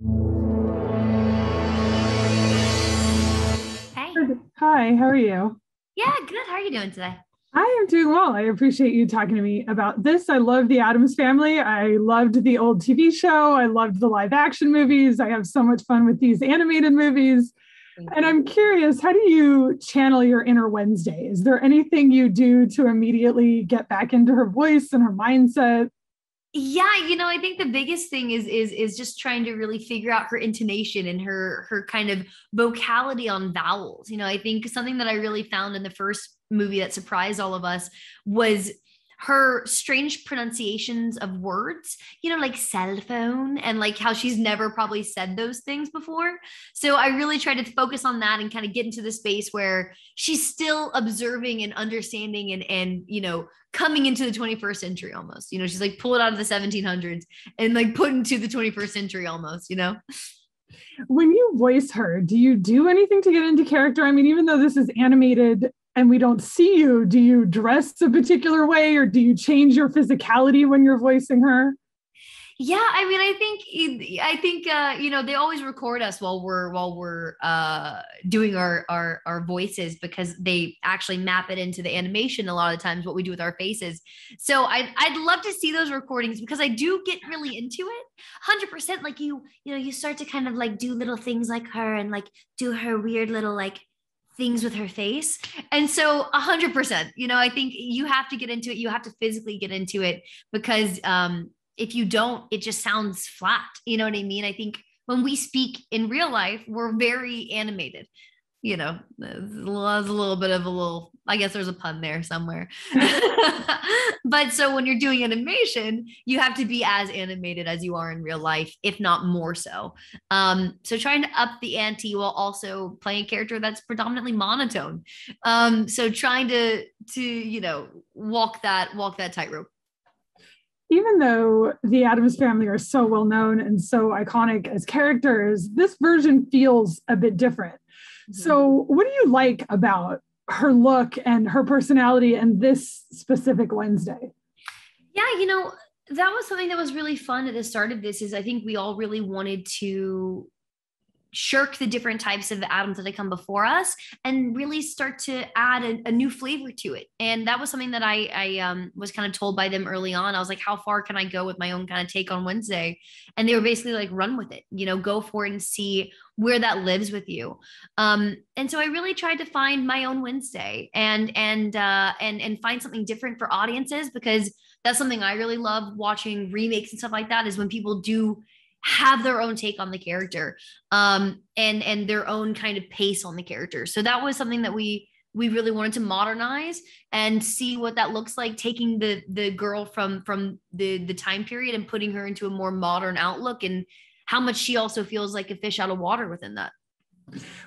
Hey. Hi, how are you? Yeah, good. How are you doing today? I am doing well. I appreciate you talking to me about this. I love the Addams family. I loved the old TV show. I loved the live action movies. I have so much fun with these animated movies. And I'm curious, how do you channel your inner Wednesday? Is there anything you do to immediately get back into her voice and her mindset? Yeah you know i think the biggest thing is is is just trying to really figure out her intonation and her her kind of vocality on vowels you know i think something that i really found in the first movie that surprised all of us was her strange pronunciations of words, you know, like cell phone and like how she's never probably said those things before. So I really tried to focus on that and kind of get into the space where she's still observing and understanding and and you know coming into the 21st century almost. You know, she's like pull it out of the 1700s and like put into the 21st century almost, you know. When you voice her, do you do anything to get into character? I mean, even though this is animated and we don't see you, do you dress a particular way or do you change your physicality when you're voicing her? Yeah, I mean, I think I think uh, you know they always record us while we're while we're uh, doing our, our our voices because they actually map it into the animation a lot of times what we do with our faces. So I I'd love to see those recordings because I do get really into it, hundred percent. Like you you know you start to kind of like do little things like her and like do her weird little like things with her face. And so a hundred percent, you know, I think you have to get into it. You have to physically get into it because um, if you don't, it just sounds flat. You know what I mean? I think when we speak in real life, we're very animated you know, there's a little bit of a little, I guess there's a pun there somewhere. but so when you're doing animation, you have to be as animated as you are in real life, if not more so. Um, so trying to up the ante while also playing a character that's predominantly monotone. Um, so trying to to you know walk that walk that tightrope even though the Addams family are so well known and so iconic as characters, this version feels a bit different. Mm-hmm. So, what do you like about her look and her personality and this specific Wednesday? Yeah, you know, that was something that was really fun at the start of this is I think we all really wanted to shirk the different types of Addams that had come before us and really start to add a, a, new flavor to it. And that was something that I, I um, was kind of told by them early on. I was like, how far can I go with my own kind of take on Wednesday? And they were basically like, run with it, you know, go for it and see where that lives with you. Um, and so I really tried to find my own Wednesday and, and, uh, and, and find something different for audiences because that's something I really love watching remakes and stuff like that is when people do have their own take on the character um, and and their own kind of pace on the character. So that was something that we we really wanted to modernize and see what that looks like taking the the girl from from the the time period and putting her into a more modern outlook and how much she also feels like a fish out of water within that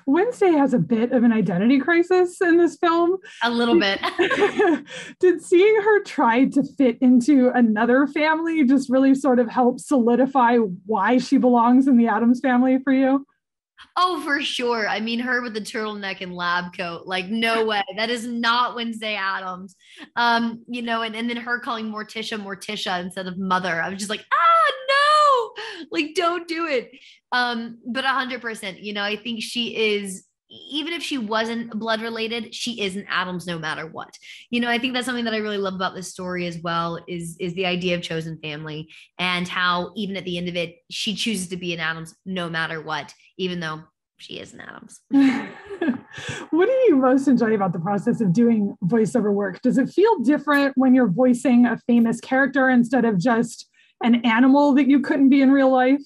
Wednesday has a bit of an identity crisis in this film. A little bit. Did seeing her try to fit into another family just really sort of help solidify why she belongs in the Addams family for you? Oh, for sure. I mean, her with the turtleneck and lab coat, like, no way. That is not Wednesday Addams. Um, you know, and, and then her calling Morticia Morticia instead of mother. I was just like, ah, like, don't do it. Um, but a hundred percent, you know, I think she is even if she wasn't blood related, she is an addams no matter what. You know, I think that's something that I really love about this story as well is is the idea of chosen family and how even at the end of it, she chooses to be an addams no matter what, even though she is an addams what do you most enjoy about the process of doing voiceover work? Does it feel different when you're voicing a famous character instead of just an animal that you couldn't be in real life?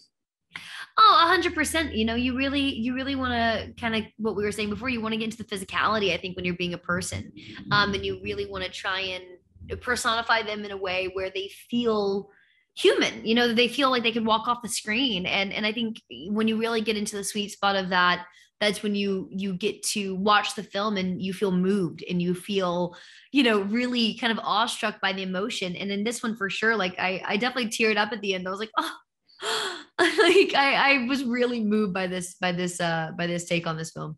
Oh, a hundred percent. You know, you really, you really want to kind of what we were saying before. You want to get into the physicality. I think when you're being a person, um, and you really want to try and personify them in a way where they feel human. You know, they feel like they could walk off the screen. And and I think when you really get into the sweet spot of that, that's when you you get to watch the film and you feel moved and you feel you know really kind of awestruck by the emotion. And in this one for sure like i i definitely teared up at the end. I was like oh. Like I, I was really moved by this by this uh by this take on this film.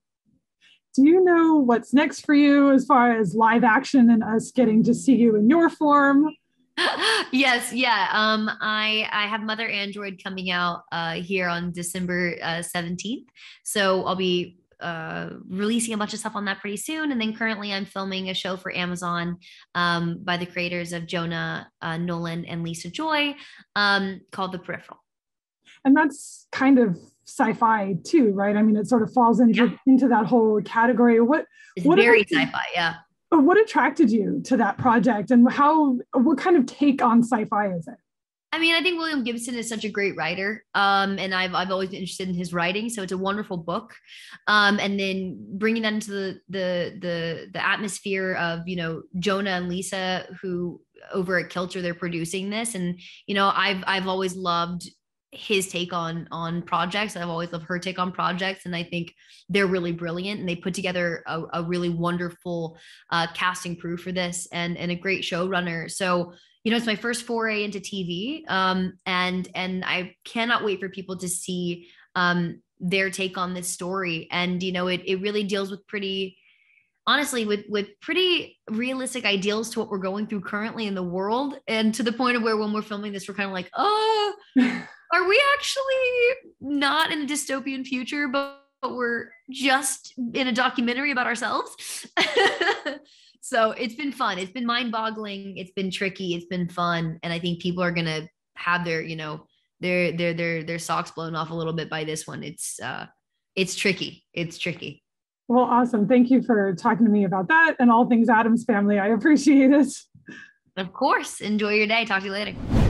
Do you know what's next for you as far as live action and us getting to see you in your form yes, yeah. Um, I I have Mother Android coming out uh here on December uh, 17th. So I'll be uh releasing a bunch of stuff on that pretty soon. And then currently I'm filming a show for Amazon um by the creators of Jonah uh, Nolan and Lisa Joy um called The Peripheral. And that's kind of sci-fi too, right? I mean, it sort of falls into yeah. into that whole category. What it's what very sci-fi, yeah. What attracted you to that project and how what kind of take on sci-fi is it? I mean, I think William Gibson is such a great writer. Um, and I've, I've always been interested in his writing. So it's a wonderful book. Um, and then bringing that into the, the, the, the atmosphere of, you know, Jonah and Lisa, who over at Kilter, they're producing this. And, you know, I've, I've always loved his take on on projects. I've always loved her take on projects, and I think they're really brilliant. And they put together a, a really wonderful uh, casting crew for this, and and a great showrunner. So you know, it's my first foray into TV, um, and and I cannot wait for people to see um, their take on this story. And you know, it it really deals with pretty honestly with with pretty realistic ideals to what we're going through currently in the world and to the point of where when we're filming this we're kind of like oh are we actually not in a dystopian future, but, but we're just in a documentary about ourselves? so it's been fun. It's been mind boggling. It's been tricky. It's been fun. And I think people are going to have their, you know, their, their, their, their socks blown off a little bit by this one. It's, uh, it's tricky. It's tricky. Well, awesome. Thank you for talking to me about that and all things Addams family. I appreciate it. Of course. Enjoy your day. Talk to you later.